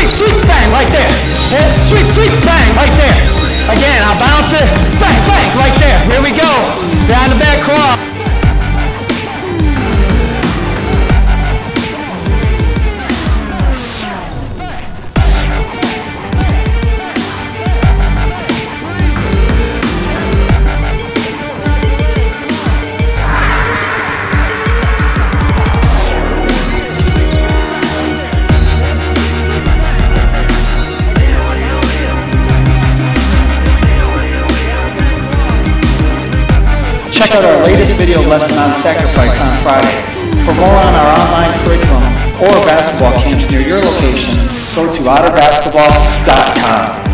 sweep, sweep, bang, like this. Hit, sweep, sweep, bang, like this. Check out our latest video lesson on sacrifice on Friday. For more on our online curriculum or basketball camps near your location, go to otterbasketball.com.